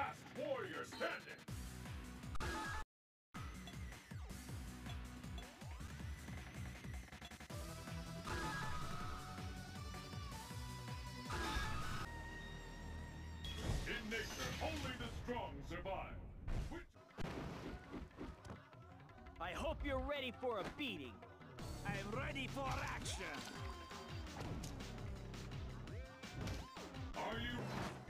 Last warrior standing! In nature, only the strong survive. Which... I hope you're ready for a beating. I'm ready for action. Are you...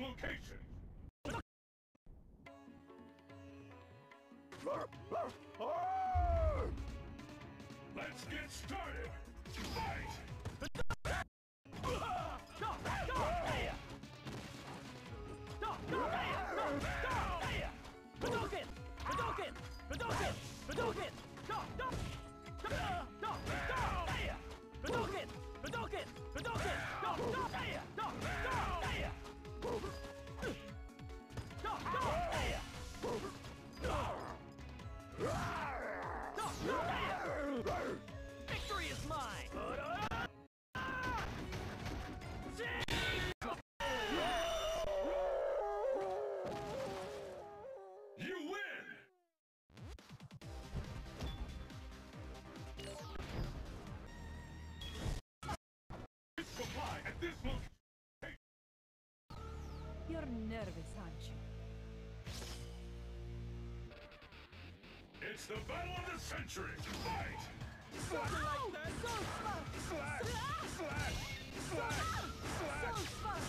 location. Let's get started! It's the battle of the century! Fight! Slash! Slash! Slash! Slash! Slash! Slash! Slash!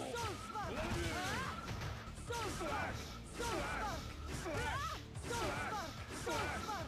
Slash! Slash! Slash! Slash!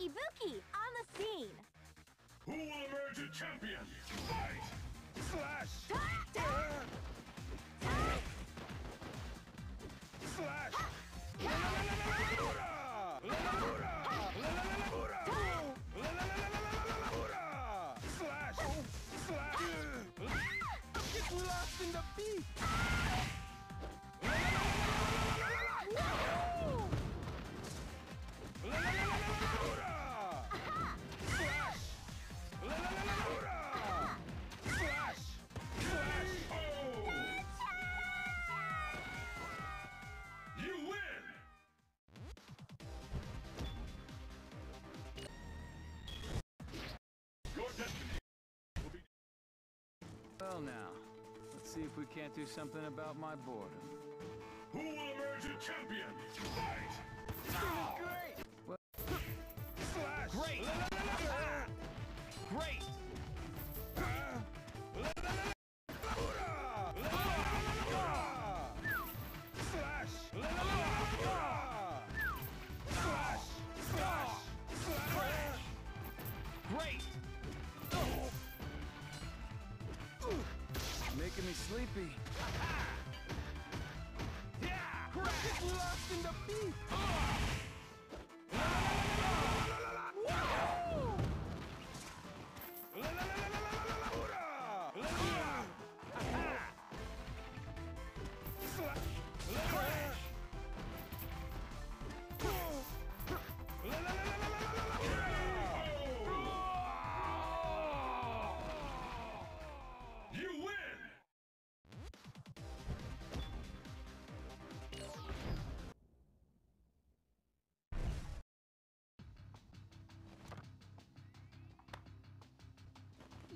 Ibuki, on the scene! Who will emerge a champion? Fight! Slash! Da, da. Da. Slash! Slash! Slash! Get lost in the beat! Now. Let's see if we can't do something about my boredom. Who will emerge a champion? Fight! Great!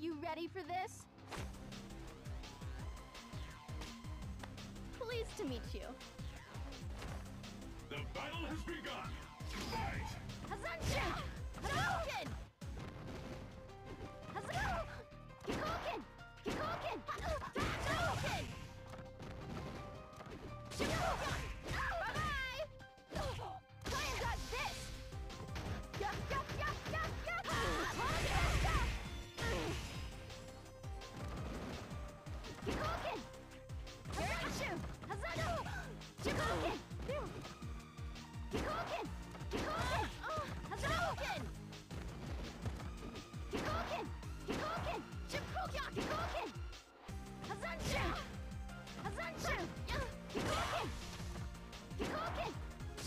You ready for this? Pleased to meet you. The battle has begun!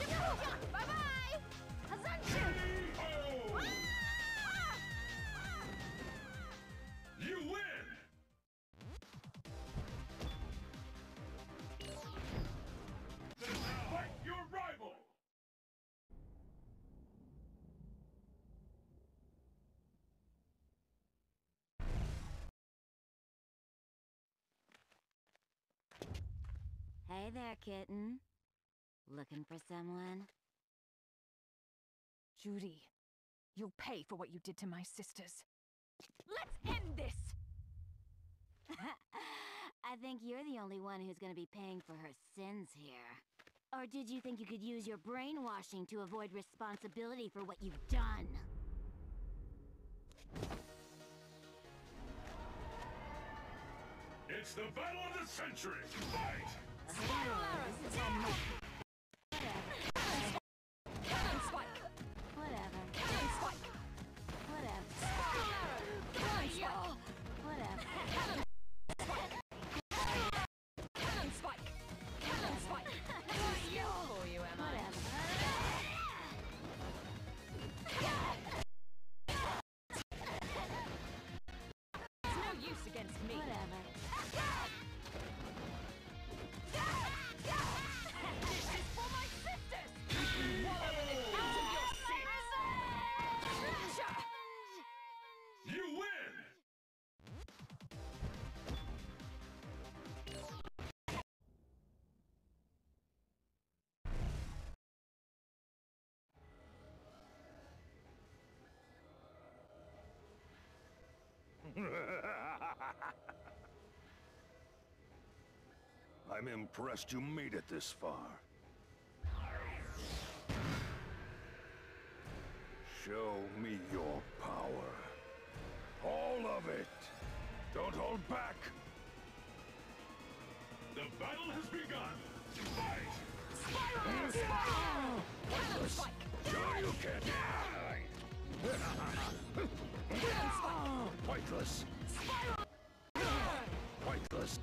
Oh! Ah! You win! Fight your rival! Hey there, kitten. Looking for someone? Juri, you'll pay for what you did to my sisters. Let's end this! I think you're the only one who's gonna be paying for her sins here. Or did you think you could use your brainwashing to avoid responsibility for what you've done? It's the battle of the century! Fight! This is how I'm impressed you made it this far. Show me your power. All of it. Don't hold back. The battle has begun. Fight! Spiral! Spiral! Cannon spike! Sure you can. Cannon spike! Pointless. Pointless.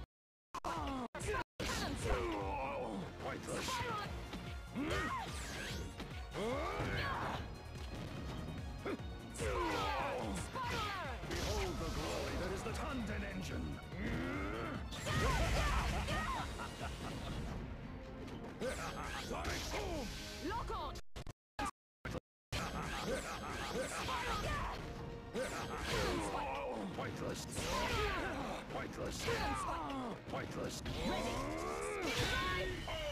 Pointless. Pointless. Pointless. Ready. Drive.